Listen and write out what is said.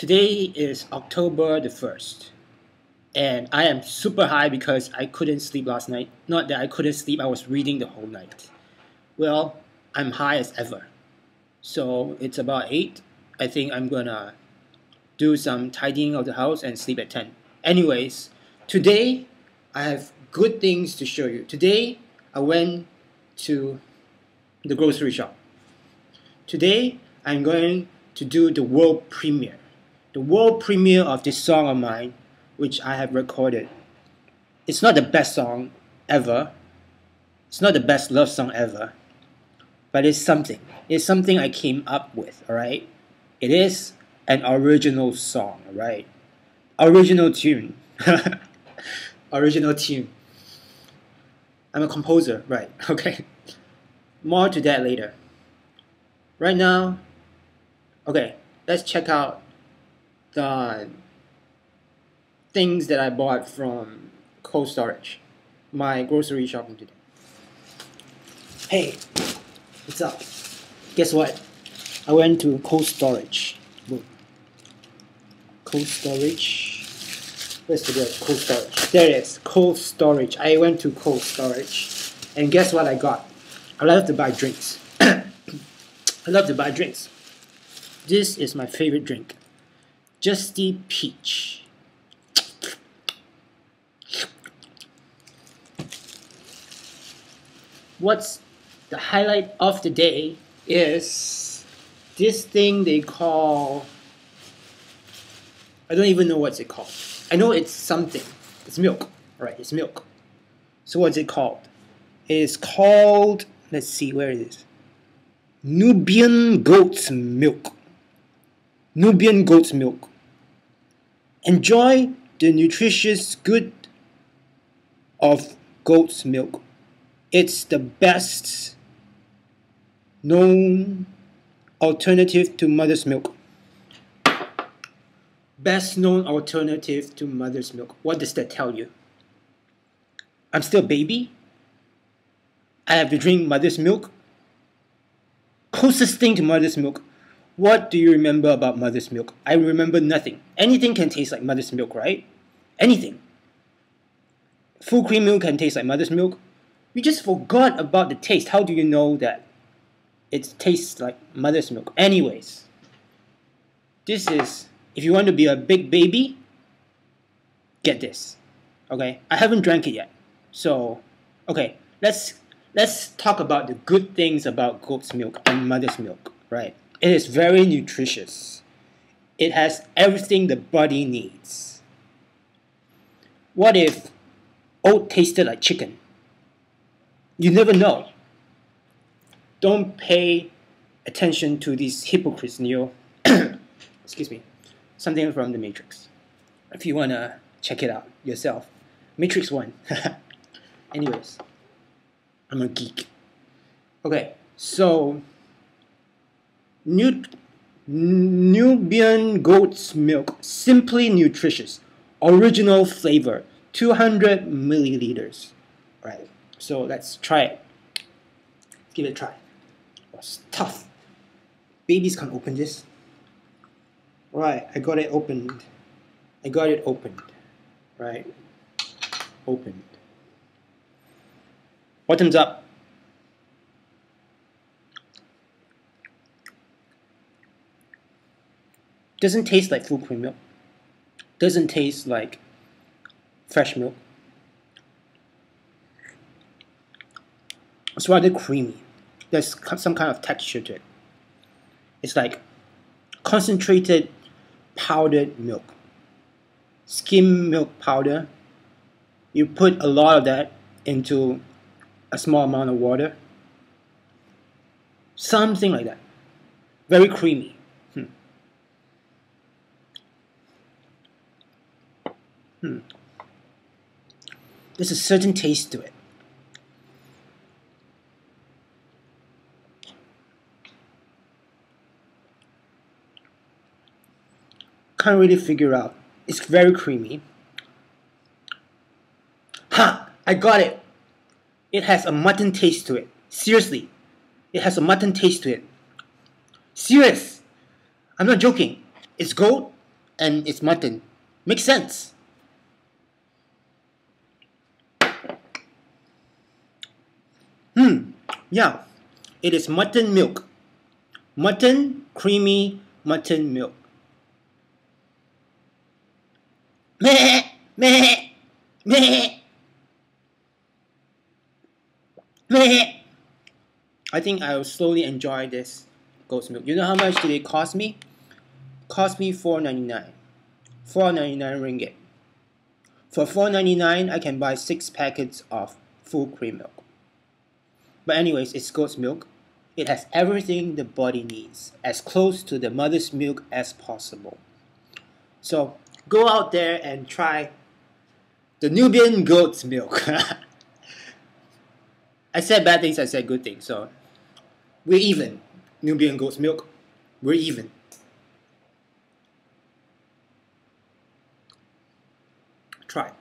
Today is October the 1st, and I am super high because I couldn't sleep last night. Not that I couldn't sleep, I was reading the whole night. Well, I'm high as ever. So it's about 8. I think I'm gonna do some tidying of the house and sleep at 10. Anyways, today I have good things to show you. Today I went to the grocery shop. Today I'm going to do the world premiere. The world premiere of this song of mine, which I have recorded. It's not the best song ever. It's not the best love song ever. But it's something. It's something I came up with, alright? It is an original song, alright? Original tune. original tune. I'm a composer, right? Okay. More to that later. Right now, okay, let's check out the things that I bought from cold storage. My grocery shopping today. Hey, what's up? Guess what? I went to cold storage. Boom. Cold storage. Where's the word? Cold storage. There it is. Cold storage. I went to cold storage. And guess what I got? I love to buy drinks. I love to buy drinks. This is my favorite drink. Justy Peach. What's the highlight of the day is this thing they call I don't even know what's it called. I know it's something. It's milk. Alright, it's milk. So what's it called? It is called let's see where it is. Nubian goat's milk. Nubian goat's milk. Enjoy the nutritious good of goat's milk. It's the best known alternative to mother's milk. Best known alternative to mother's milk. What does that tell you? I'm still a baby. I have to drink mother's milk. Closest thing to mother's milk. What do you remember about mother's milk? I remember nothing. Anything can taste like mother's milk, right? Anything. Full cream milk can taste like mother's milk. You just forgot about the taste. How do you know that it tastes like mother's milk? Anyways, this is if you want to be a big baby, get this. Okay? I haven't drank it yet. So, okay, let's let's talk about the good things about goat's milk and mother's milk, right? It is very nutritious. It has everything the body needs. What if oat tasted like chicken? You never know. Don't pay attention to these hypocrites, Neo. Excuse me. Something from the Matrix. If you wanna check it out yourself. Matrix 1. Anyways, I'm a geek. Okay, so Nubian goat's milk, simply nutritious, original flavor, 200 milliliters. Right, so let's try it. Give it a try. It's tough. Babies can't open this. Right, I got it opened. I got it opened. Right, opened. Bottoms up. Doesn't taste like full cream milk. Doesn't taste like fresh milk. It's rather creamy. There's some kind of texture to it. It's like concentrated powdered milk. Skim milk powder. You put a lot of that into a small amount of water. Something like that. Very creamy. Hmm. There's a certain taste to it. Can't really figure out. It's very creamy. Ha! I got it! It has a mutton taste to it. Seriously. It has a mutton taste to it. Serious! I'm not joking. It's goat and it's mutton. Makes sense. Hmm, yeah, it is mutton milk. Mutton, creamy mutton milk. Meh, meh, meh, meh. I think I will slowly enjoy this goat's milk. You know how much did it cost me? Cost me $4.99. $4.99 ringgit. For $4.99, I can buy six packets of full cream milk. But anyways, it's goat's milk. It has everything the body needs, as close to the mother's milk as possible. So go out there and try the Nubian goat's milk. I said bad things, I said good things, so we're even. Nubian goat's milk, we're even. Try.